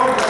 Order.